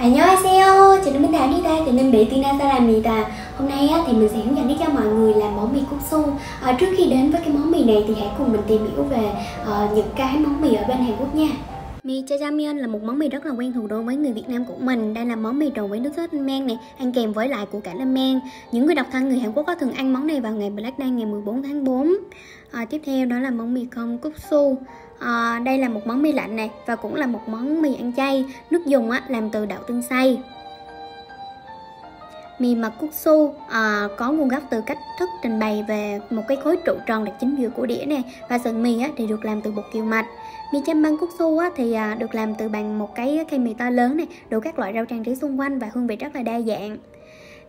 안녕하세요. 저는 민다입니다. 저는 베티나 사람입니다. Hôm nay á, thì mình sẽ hướng dẫn đến cho mọi người làm món mì cúc su. À, trước khi đến với cái món mì này thì hãy cùng mình tìm hiểu về uh, những cái món mì ở bên Hàn Quốc nha. Mì jajangmyeon là một món mì rất là quen thuộc đối với người Việt Nam của mình. Đây là món mì trộn với nước sốt men này, ăn kèm với lại củ cải lên men. Những người độc thân người Hàn Quốc có thường ăn món này vào ngày Black Day ngày 14 tháng 4. À, tiếp theo đó là món mì không cúc su. À, đây là một món mì lạnh này và cũng là một món mì ăn chay. Nước dùng á, làm từ đậu tương xay. Mì mặt cúc su à, có nguồn gốc từ cách thức trình bày về một cái khối trụ tròn đặt chính giữa của đĩa này và sườn mì á, thì được làm từ bột kiều mạch. Mì chăm băng cúc su á, thì à, được làm từ bằng một cái cây mì to lớn này, đủ các loại rau trang trí xung quanh và hương vị rất là đa dạng.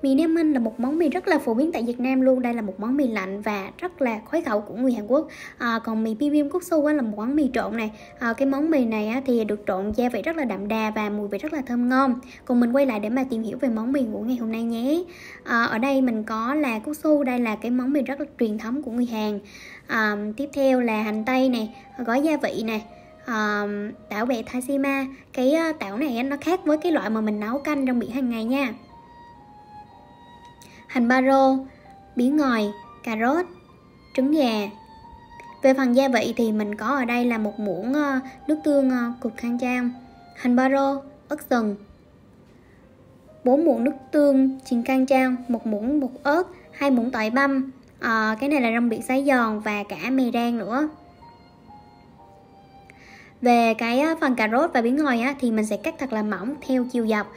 Mì nem minh là một món mì rất là phổ biến tại Việt Nam luôn. Đây là một món mì lạnh và rất là khoái khẩu của người Hàn Quốc. À, còn mì bibim cúc su là một món mì trộn này. À, cái món mì này á, thì được trộn gia vị rất là đậm đà và mùi vị rất là thơm ngon. Còn mình quay lại để mà tìm hiểu về món mì của ngày hôm nay nhé. À, ở đây mình có là cúc su, đây là cái món mì rất là truyền thống của người Hàn. À, tiếp theo là hành tây này, gói gia vị này um, tảo bẹ thasima. cái uh, tảo này nó khác với cái loại mà mình nấu canh trong biển hàng ngày nha hành ba rô bí ngòi cà rốt trứng gà. Về phần gia vị thì mình có ở đây là một muỗng ờ, nước tương ờ, cục khăn trang. Hành ba rô ớt sừng 4 muỗng nước tương chiên cang trang một muỗng bột ớt hai muỗng tỏi băm. À, cái này là rong biển sấy giòn và cả mì rang nữa. Về cái phần cà rốt và bí ngòi á, thì mình sẽ cắt thật là mỏng theo chiều dọc.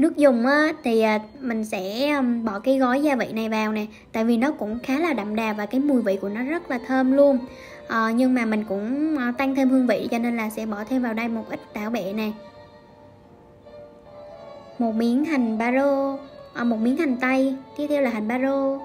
Nước dùng á, thì à, mình sẽ bỏ cái gói gia vị này vào nè. Tại vì nó cũng khá là đậm đà và cái mùi vị của nó rất là thơm luôn. À, nhưng mà mình cũng ờ, tăng thêm hương vị cho nên là sẽ bỏ thêm vào đây một ít tảo bẹ nè. Một miếng hành baro à, ờ, một miếng hành tây tiếp theo là hành ba rô.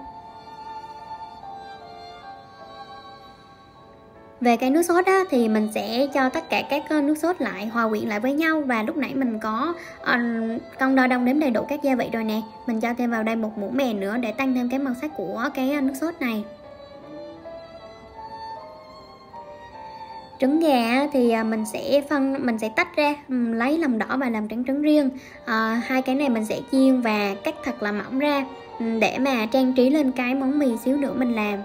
Về cái nước sốt á, thì mình sẽ cho tất cả các ờ, nước sốt lại hòa quyện lại với nhau. Và lúc nãy mình có uh, cân đo đong đếm đầy đủ các gia vị rồi nè. Mình cho thêm vào đây một muỗng mè nữa để tăng thêm cái màu sắc của cái ờ, nước sốt này. Trứng gà thì mình sẽ phân mình sẽ tách ra ừ, lấy lòng đỏ và làm trắng trứng riêng. À, hai cái này mình sẽ chiên và cắt thật là mỏng ra ừ, để mà trang trí lên cái món mì xíu nữa mình làm.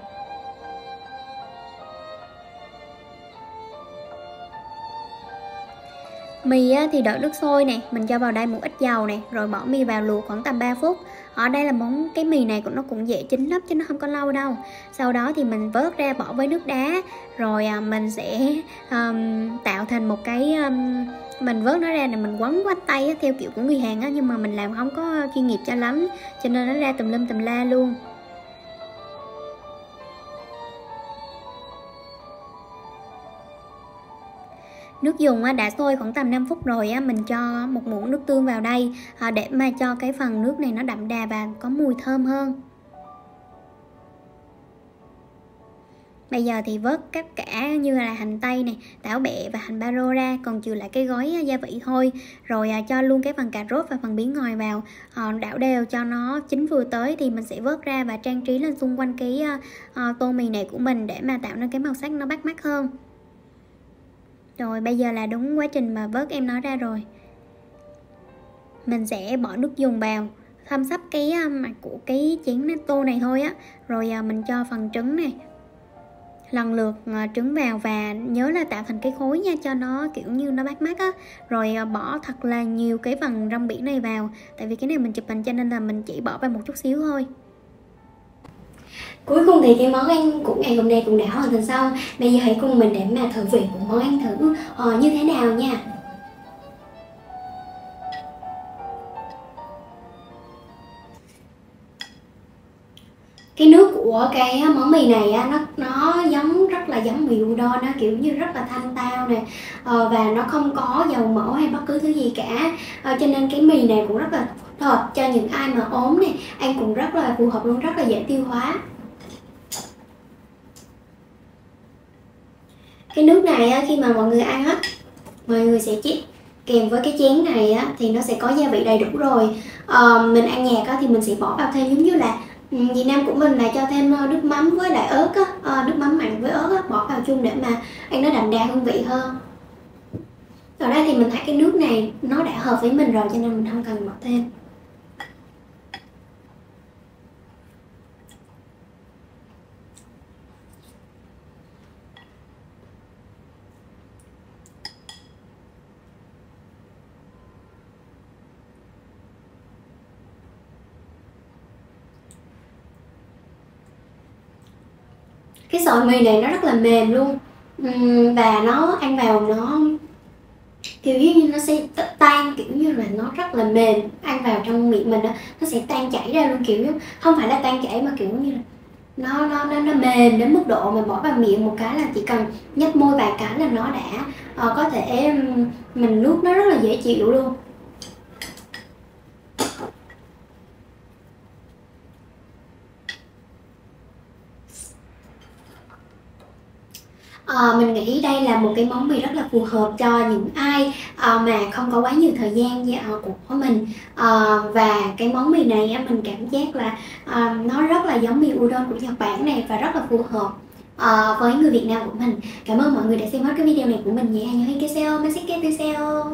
Mì thì đợi nước sôi nè, mình cho vào đây một ít dầu nè, rồi bỏ mì vào luộc khoảng tầm 3 phút. Ở đây là món cái mì này cũng nó cũng dễ chín lắm chứ nó không có lâu đâu. Sau đó thì mình vớt ra bỏ với nước đá, rồi à, mình sẽ um, tạo thành một cái um, mình vớt nó ra này mình quấn quanh tay á, theo kiểu của người Hàn á nhưng mà mình làm không có chuyên nghiệp cho lắm cho nên nó ra tùm lum tùm la luôn Nước dùng đã sôi khoảng tầm 5 phút rồi mình cho một muỗng nước tương vào đây ờ, để mà cho cái phần nước này nó đậm đà và có mùi thơm hơn. Bây giờ thì vớt các cả như là hành tây này, táo bẹ và hành ba rô ra Còn trừ lại cái gói gia vị thôi. Rồi à, cho luôn cái phần cà rốt và phần bí ngòi vào. Ờ, đảo đều cho nó chín vừa tới Thì mình sẽ vớt ra và trang trí lên xung quanh cái tô mì này của mình Để mà tạo nên cái màu sắc nó bắt mắt hơn rồi, bây giờ là đúng quá trình mà vớt em nói ra rồi. Mình sẽ bỏ nước dùng vào, Thâm sắp cái à, mặt của cái chén tô này thôi á. Rồi à, mình cho phần trứng này. Lần lượt à, trứng vào và nhớ là tạo thành cái khối nha, cho nó kiểu như nó bắt mắt á. Rồi bỏ thật là nhiều cái phần rong biển này vào, tại vì cái này mình chụp hình cho nên là mình chỉ bỏ vào một chút xíu thôi. Cuối cùng thì cái món ăn của ngày hôm nay cũng đã hoàn thành xong. Bây giờ hãy cùng mình để mà thử vị của món ăn thử ờ, như thế nào nha. Cái nước của cái món mì này á, nó nó giống rất là giống mì udon nó kiểu như rất là thanh tao nè ờ, và nó không có dầu mỡ hay bất cứ thứ gì cả. Ờ, cho nên cái mì này cũng rất là hợp cho những ai mà ốm này ăn cũng rất là phù hợp luôn rất là dễ tiêu hóa. Cái nước này á, khi mà mọi người ăn á mọi người sẽ chiết kèm với cái chén này á thì nó sẽ có gia vị đầy đủ rồi. À, mình ăn nhạt á thì mình sẽ bỏ vào thêm giống như là ừ, Việt Nam của mình là cho thêm ờ, nước mắm với lại ớt á, ờ, nước mắm mặn với ớt á, bỏ vào chung để mà ăn nó đậm đà hương vị hơn. Ở đây thì mình thấy cái nước này nó đã hợp với mình rồi cho nên mình không cần bỏ thêm. Cái sợi mì này nó rất là mềm luôn. Và nó ăn vào nó kiểu như nó sẽ tan kiểu như là nó rất là mềm ăn vào trong miệng mình đó, nó sẽ tan chảy ra luôn kiểu như không phải là tan chảy mà kiểu như là nó nó nó, nó mềm đến mức độ mà bỏ vào miệng một cái là chỉ cần nhấp môi vài cái là nó đã uh, có thể mình nuốt nó rất là dễ chịu luôn. À, mình nghĩ đây là một cái món mì rất là phù hợp cho những ai à, mà không có quá nhiều thời gian như à, của mình. À, và cái món mì này á, mình cảm giác là à, nó rất là giống mì udon của Nhật Bản này và rất là phù hợp à, với người Việt Nam của mình. Cảm ơn mọi người đã xem hết cái video này của mình nhé. Nhớ hãy kêu xe mình sẽ kêu xe ô